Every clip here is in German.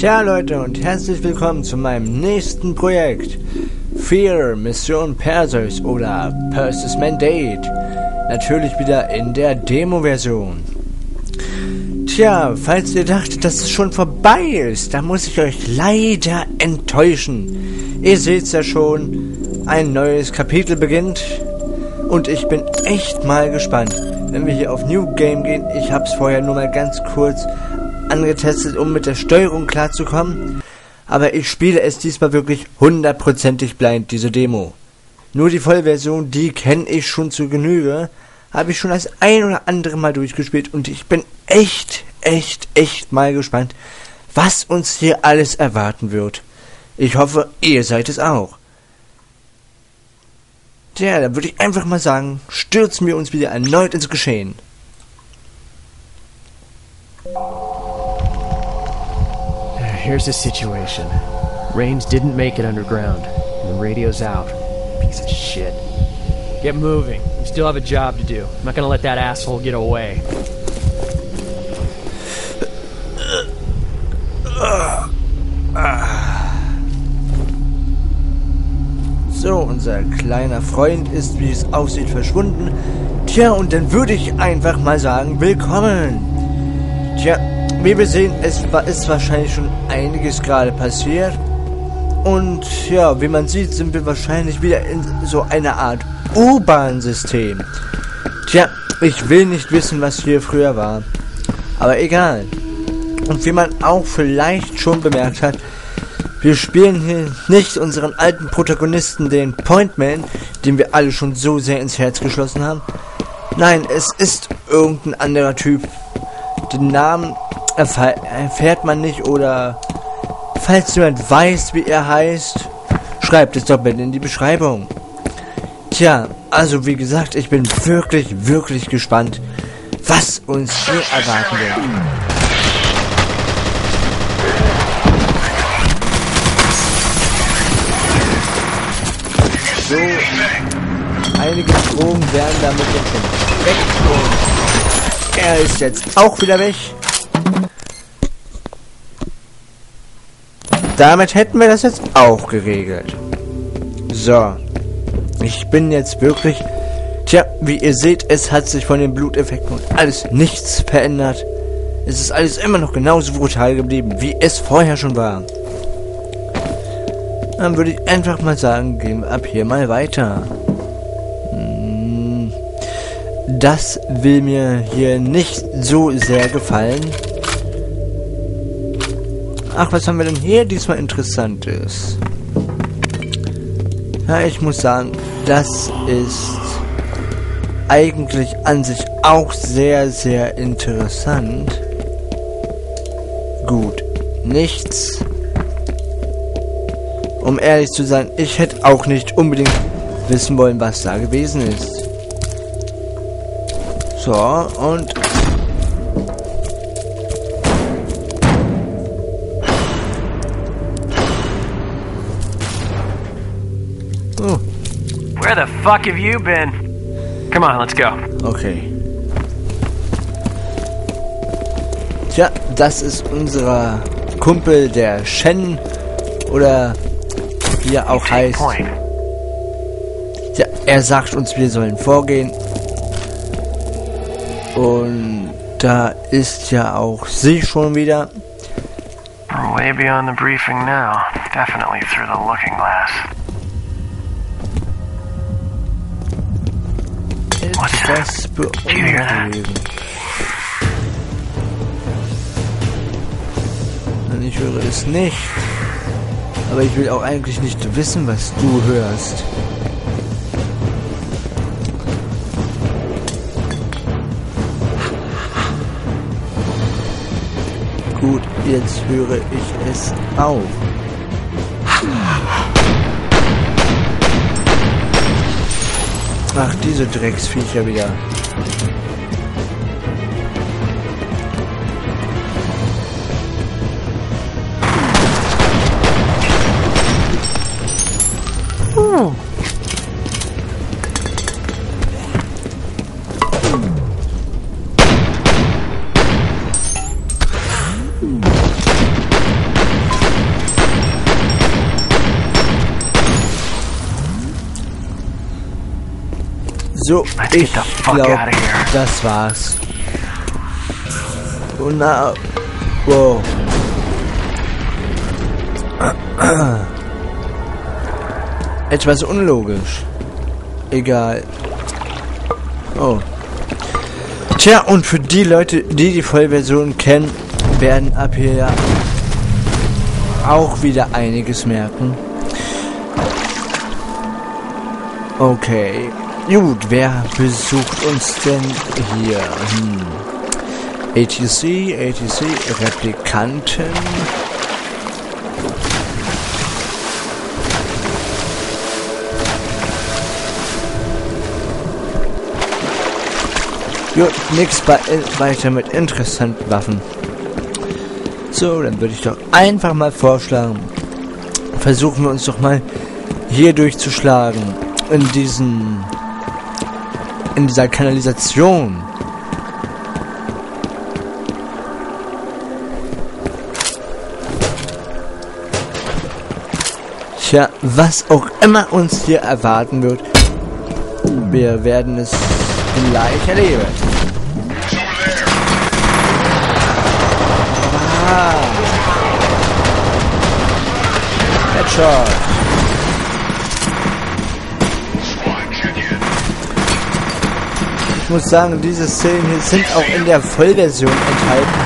Tja Leute und herzlich willkommen zu meinem nächsten Projekt. Fear Mission Perseus oder Perseus Mandate. Natürlich wieder in der Demo-Version. Tja, falls ihr dachtet, dass es schon vorbei ist, dann muss ich euch leider enttäuschen. Ihr seht's ja schon, ein neues Kapitel beginnt und ich bin echt mal gespannt, wenn wir hier auf New Game gehen. Ich hab's vorher nur mal ganz kurz angetestet, um mit der Steuerung klarzukommen. Aber ich spiele es diesmal wirklich hundertprozentig blind, diese Demo. Nur die Vollversion, die kenne ich schon zu Genüge. Habe ich schon das ein oder andere Mal durchgespielt und ich bin echt, echt, echt mal gespannt, was uns hier alles erwarten wird. Ich hoffe, ihr seid es auch. Tja, dann würde ich einfach mal sagen, stürzen wir uns wieder erneut ins Geschehen. Here's the situation. Rains didn't make it underground. And the radio's out. Piece of shit. Get moving. We still have a job to do. I'm not gonna let that asshole get away. So, unser kleiner Freund ist, wie es aussieht, verschwunden. Tja, und dann würde ich einfach mal sagen, willkommen. Tja, wie wir sehen, es ist wahrscheinlich schon einiges gerade passiert. Und ja, wie man sieht, sind wir wahrscheinlich wieder in so einer Art U-Bahn-System. Tja, ich will nicht wissen, was hier früher war. Aber egal. Und wie man auch vielleicht schon bemerkt hat, wir spielen hier nicht unseren alten Protagonisten, den Pointman, den wir alle schon so sehr ins Herz geschlossen haben. Nein, es ist irgendein anderer Typ. Den Namen erfährt man nicht oder falls jemand weiß, wie er heißt, schreibt es doch bitte in die Beschreibung. Tja, also wie gesagt, ich bin wirklich, wirklich gespannt, was uns hier erwarten wird. So, einige Drogen werden damit jetzt schon weg. Und er ist jetzt auch wieder weg. Damit hätten wir das jetzt auch geregelt. So. Ich bin jetzt wirklich... Tja, wie ihr seht, es hat sich von den Bluteffekten und alles nichts verändert. Es ist alles immer noch genauso brutal geblieben, wie es vorher schon war. Dann würde ich einfach mal sagen, gehen wir ab hier mal weiter. Hm, das will mir hier nicht so sehr gefallen. Ach, was haben wir denn hier diesmal Interessantes? Ja, ich muss sagen, das ist eigentlich an sich auch sehr, sehr interessant. Gut, nichts um ehrlich zu sein, ich hätte auch nicht unbedingt wissen wollen, was da gewesen ist. So, und... fuck have you been? Come on, let's go. Okay. Tja, das ist unser Kumpel, der Shen oder wie er auch heißt. Ja, er sagt uns, wir sollen vorgehen. Und da ist ja auch sie schon wieder. Way beyond the briefing now. Definitely through the looking glass. Etwas beunruhigend. Ich höre es nicht. Aber ich will auch eigentlich nicht wissen, was du hörst. Gut, jetzt höre ich es auch. Ach, diese Drecksviecher wieder. So, ich glaube, das war's. Oh na, wow. Etwas unlogisch. Egal. Oh. Tja, und für die Leute, die die Vollversion kennen, werden ab hier auch wieder einiges merken. Okay. Gut, wer besucht uns denn hier? Hm. ATC, ATC, Replikanten. Gut, nix weiter mit interessanten Waffen. So, dann würde ich doch einfach mal vorschlagen, versuchen wir uns doch mal hier durchzuschlagen. In diesen... In dieser Kanalisation. Tja, was auch immer uns hier erwarten wird, wir werden es gleich erleben. Ah. Headshot. Muss sagen, diese Szenen hier sind auch in der Vollversion enthalten.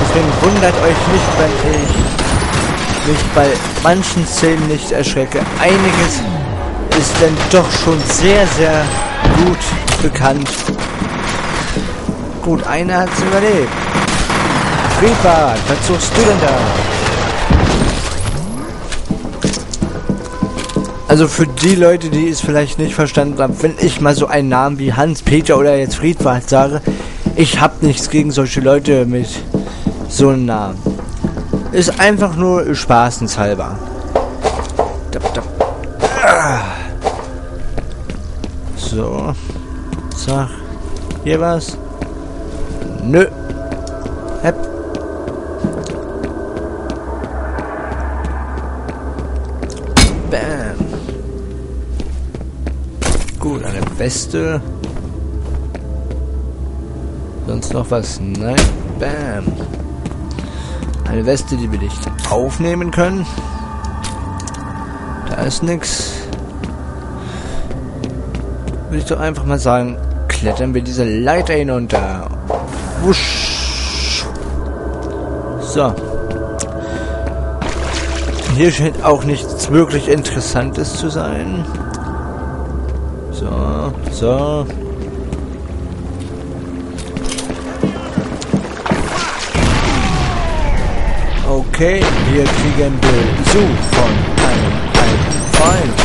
Deswegen wundert euch nicht, wenn ich mich bei manchen Szenen nicht erschrecke. Einiges ist denn doch schon sehr, sehr gut bekannt. Gut, einer hat's überlebt. Friedbart, was suchst du denn da? Also für die Leute, die es vielleicht nicht verstanden haben, wenn ich mal so einen Namen wie Hans, Peter oder jetzt Friedwald sage, ich habe nichts gegen solche Leute mit so einem Namen. Ist einfach nur spaßenshalber. So. Sag. Hier was? Nö. Hep. Gut, eine Weste. Sonst noch was? Nein. Bam. Eine Weste, die wir nicht aufnehmen können. Da ist nix. Würde ich doch einfach mal sagen, klettern wir diese Leiter hinunter. Wusch. So. Hier scheint auch nichts wirklich Interessantes zu sein. So. Okay, wir kriegen Besuch von einem alten Freund.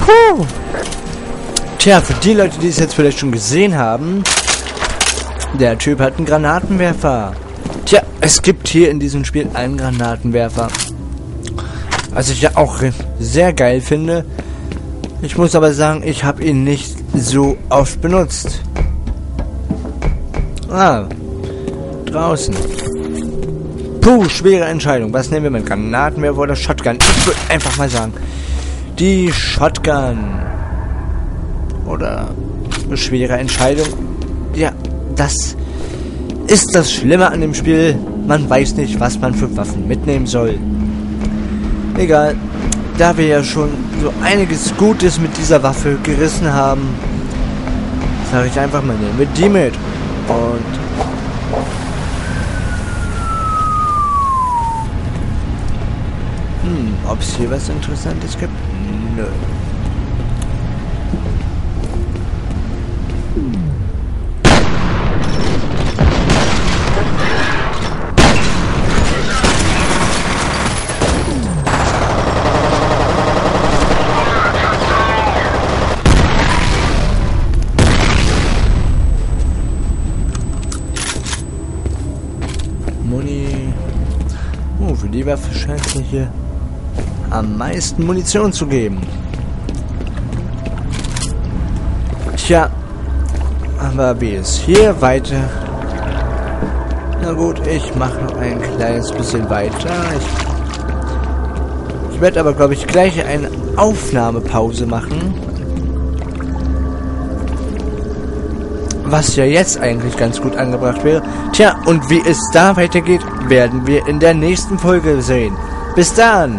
Puh. Tja, für die Leute, die es jetzt vielleicht schon gesehen haben, der Typ hat einen Granatenwerfer. Tja, es gibt hier in diesem Spiel einen Granatenwerfer. Was ich ja auch sehr geil finde. Ich muss aber sagen, ich habe ihn nicht so oft benutzt. Ah, draußen. Puh, schwere Entscheidung. Was nehmen wir mit Granatenwerfer oder Shotgun? Ich würde einfach mal sagen, die Shotgun. Oder schwere Entscheidung. Ja, das ist das Schlimme an dem Spiel. Man weiß nicht, was man für Waffen mitnehmen soll. Egal. Da wir ja schon so einiges Gutes mit dieser Waffe gerissen haben, sage ich einfach mal, nehmen wir die mit. Und Hm, ob es hier was Interessantes gibt? Nö. Scheint mir hier am meisten Munition zu geben. Tja, Aber wie es hier weiter... Na gut, ich mache noch ein kleines bisschen weiter. Ich, ich werde aber, glaube ich, gleich eine Aufnahmepause machen. Was ja jetzt eigentlich ganz gut angebracht wäre. Tja, und wie es da weitergeht, werden wir in der nächsten Folge sehen. Bis dann!